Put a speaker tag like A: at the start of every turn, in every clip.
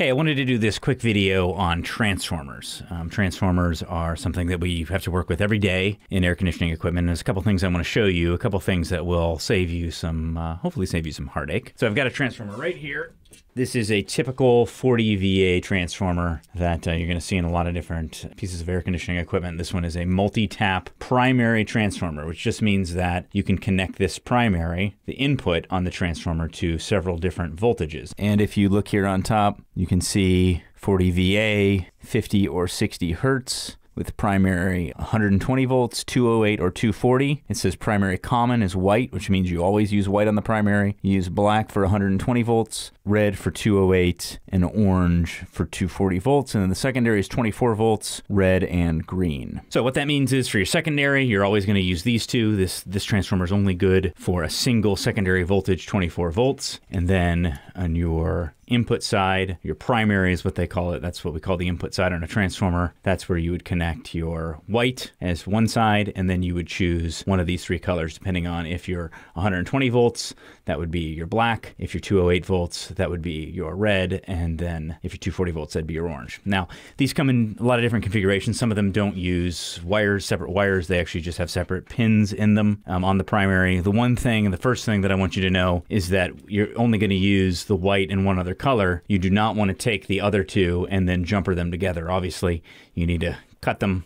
A: Hey, I wanted to do this quick video on transformers. Um, transformers are something that we have to work with every day in air conditioning equipment. And there's a couple things I want to show you, a couple things that will save you some, uh, hopefully save you some heartache. So I've got a transformer right here. This is a typical 40 VA transformer that uh, you're going to see in a lot of different pieces of air conditioning equipment. This one is a multi-tap primary transformer, which just means that you can connect this primary, the input on the transformer, to several different voltages. And if you look here on top, you can see 40 VA, 50 or 60 hertz, with primary 120 volts, 208 or 240. It says primary common is white, which means you always use white on the primary. You use black for 120 volts, red for 208, and orange for 240 volts. And then the secondary is 24 volts, red and green. So what that means is for your secondary, you're always going to use these two. This this transformer is only good for a single secondary voltage, 24 volts. And then on your input side, your primary is what they call it. That's what we call the input side on a transformer. That's where you would connect your white as one side, and then you would choose one of these three colors depending on if you're 120 volts, that would be your black. If you're 208 volts, that would be your red. And then if you're 240 volts, that'd be your orange. Now, these come in a lot of different configurations. Some of them don't use wires, separate wires. They actually just have separate pins in them um, on the primary. The one thing, the first thing that I want you to know is that you're only going to use the white and one other color. You do not want to take the other two and then jumper them together. Obviously, you need to cut them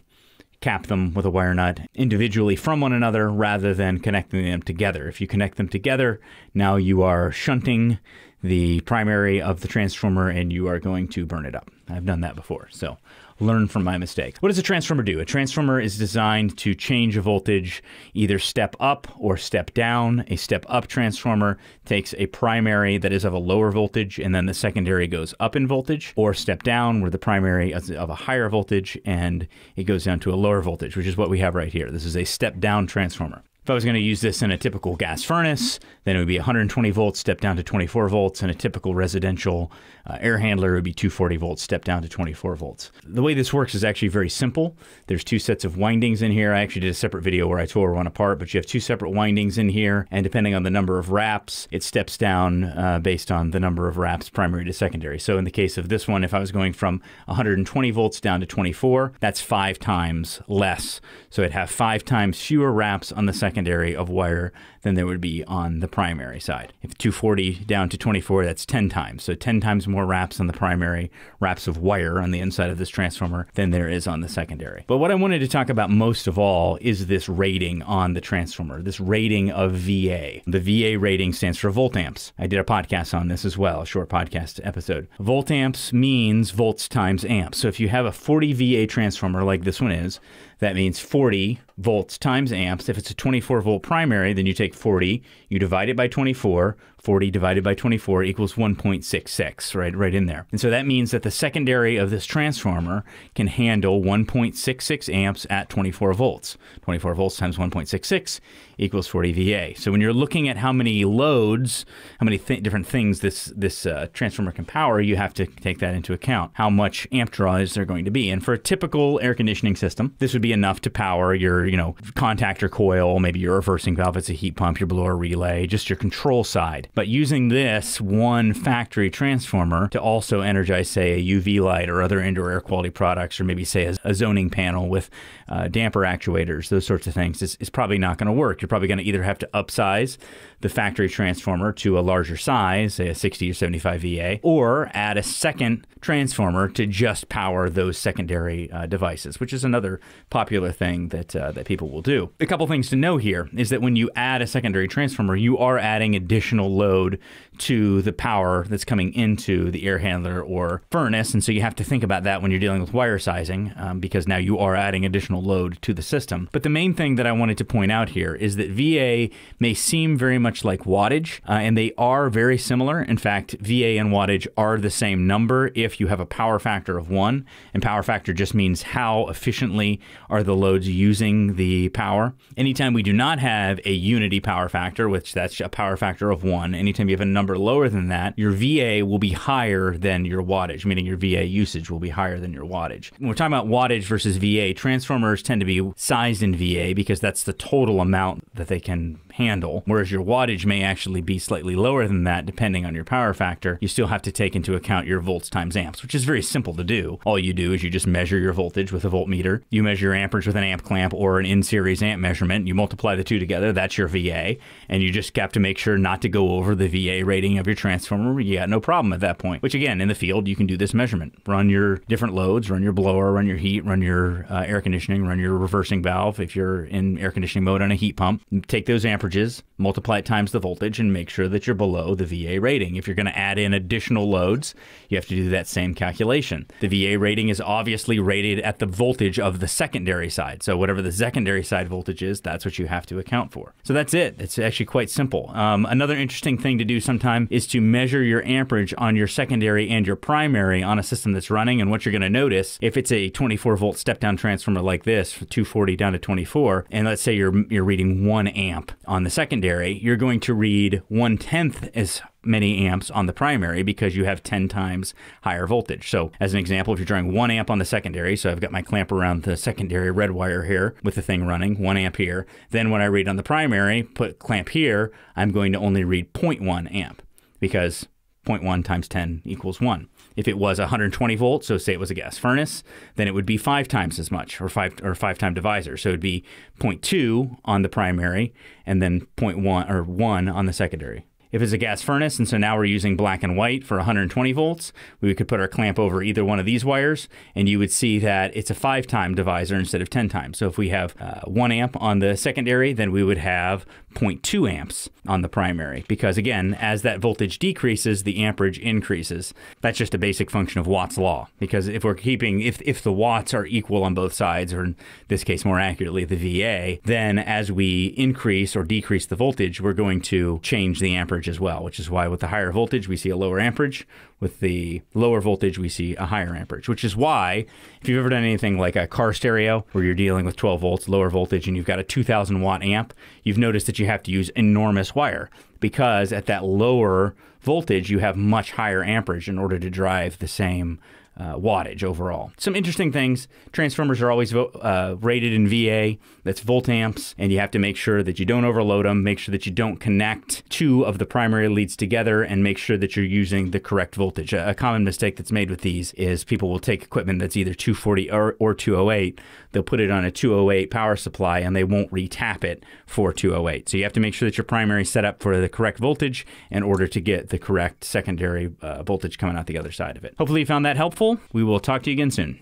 A: cap them with a wire nut individually from one another rather than connecting them together. If you connect them together, now you are shunting the primary of the transformer and you are going to burn it up. I've done that before. So learn from my mistake. What does a transformer do? A transformer is designed to change a voltage either step up or step down. A step up transformer takes a primary that is of a lower voltage and then the secondary goes up in voltage, or step down where the primary is of a higher voltage and it goes down to a lower voltage, which is what we have right here. This is a step down transformer. If I was going to use this in a typical gas furnace, then it would be 120 volts, step down to 24 volts, and a typical residential uh, air handler would be 240 volts, step down to 24 volts. The way this works is actually very simple. There's two sets of windings in here. I actually did a separate video where I tore one apart, but you have two separate windings in here, and depending on the number of wraps, it steps down uh, based on the number of wraps primary to secondary. So in the case of this one, if I was going from 120 volts down to 24, that's five times less. So it'd have five times fewer wraps on the secondary secondary of wire than there would be on the primary side. If 240 down to 24, that's 10 times. So 10 times more wraps on the primary, wraps of wire on the inside of this transformer than there is on the secondary. But what I wanted to talk about most of all is this rating on the transformer, this rating of VA. The VA rating stands for volt amps. I did a podcast on this as well, a short podcast episode. Volt amps means volts times amps. So if you have a 40 VA transformer like this one is, that means 40 volts times amps. If it's a 24 volt primary, then you take 40, you divide it by 24, 40 divided by 24 equals 1.66, right, right in there. And so that means that the secondary of this transformer can handle 1.66 amps at 24 volts. 24 volts times 1.66 equals 40 VA. So when you're looking at how many loads, how many th different things this this uh, transformer can power, you have to take that into account. How much amp draw is there going to be? And for a typical air conditioning system, this would be enough to power your, you know, contactor coil, maybe your reversing valve, it's a heat pump, your blower relay, just your control side. But using this one factory transformer to also energize, say, a UV light or other indoor air quality products, or maybe say a, a zoning panel with uh, damper actuators, those sorts of things, is, is probably not going to work. You're probably going to either have to upsize the factory transformer to a larger size, say a 60 or 75 VA, or add a second transformer to just power those secondary uh, devices, which is another popular thing that uh, that people will do. A couple things to know here is that when you add a secondary transformer, you are adding additional load load to the power that's coming into the air handler or furnace, and so you have to think about that when you're dealing with wire sizing, um, because now you are adding additional load to the system. But the main thing that I wanted to point out here is that VA may seem very much like wattage, uh, and they are very similar. In fact, VA and wattage are the same number if you have a power factor of one, and power factor just means how efficiently are the loads using the power. Anytime we do not have a unity power factor, which that's a power factor of one, anytime you have a number number lower than that, your VA will be higher than your wattage, meaning your VA usage will be higher than your wattage. When we're talking about wattage versus VA, transformers tend to be sized in VA because that's the total amount that they can handle, whereas your wattage may actually be slightly lower than that depending on your power factor. You still have to take into account your volts times amps, which is very simple to do. All you do is you just measure your voltage with a voltmeter, you measure your amperage with an amp clamp or an in-series amp measurement, you multiply the two together, that's your VA, and you just have to make sure not to go over the VA rating of your transformer. You got no problem at that point. Which again, in the field, you can do this measurement. Run your different loads, run your blower, run your heat, run your uh, air conditioning, run your reversing valve if you're in air conditioning mode on a heat pump. Take those amperages, multiply it times the voltage, and make sure that you're below the VA rating. If you're going to add in additional loads, you have to do that same calculation. The VA rating is obviously rated at the voltage of the secondary side. So whatever the secondary side voltage is, that's what you have to account for. So that's it. It's actually quite simple. Um, another interesting thing to do sometime is to measure your amperage on your secondary and your primary on a system that's running. And what you're going to notice, if it's a 24 volt step down transformer like this, 240 down to 24, and let's say you're you're reading one amp on the secondary, you're going to read one tenth as many amps on the primary because you have 10 times higher voltage. So, as an example, if you're drawing one amp on the secondary, so I've got my clamp around the secondary red wire here with the thing running, one amp here. Then when I read on the primary, put clamp here, I'm going to only read 0.1 amp because 0.1 times 10 equals 1. If it was 120 volts, so say it was a gas furnace, then it would be five times as much, or five or five time divisor. So it would be 0.2 on the primary, and then 0.1 or 1 on the secondary. If it's a gas furnace, and so now we're using black and white for 120 volts, we could put our clamp over either one of these wires, and you would see that it's a five time divisor instead of 10 times. So if we have uh, one amp on the secondary, then we would have 0.2 amps on the primary. Because again, as that voltage decreases, the amperage increases. That's just a basic function of Watt's law. Because if we're keeping, if, if the watts are equal on both sides, or in this case more accurately, the VA, then as we increase or decrease the voltage, we're going to change the amperage as well, which is why with the higher voltage, we see a lower amperage. With the lower voltage, we see a higher amperage, which is why if you've ever done anything like a car stereo where you're dealing with 12 volts, lower voltage, and you've got a 2000 watt amp, you've noticed that you have to use enormous wire because at that lower voltage, you have much higher amperage in order to drive the same uh, wattage overall. Some interesting things. Transformers are always uh, rated in VA. That's volt amps, and you have to make sure that you don't overload them. Make sure that you don't connect two of the primary leads together, and make sure that you're using the correct voltage. A, a common mistake that's made with these is people will take equipment that's either 240 or, or 208. They'll put it on a 208 power supply, and they won't retap it for 208. So you have to make sure that your primary is set up for the correct voltage in order to get the correct secondary uh, voltage coming out the other side of it. Hopefully, you found that helpful. We will talk to you again soon.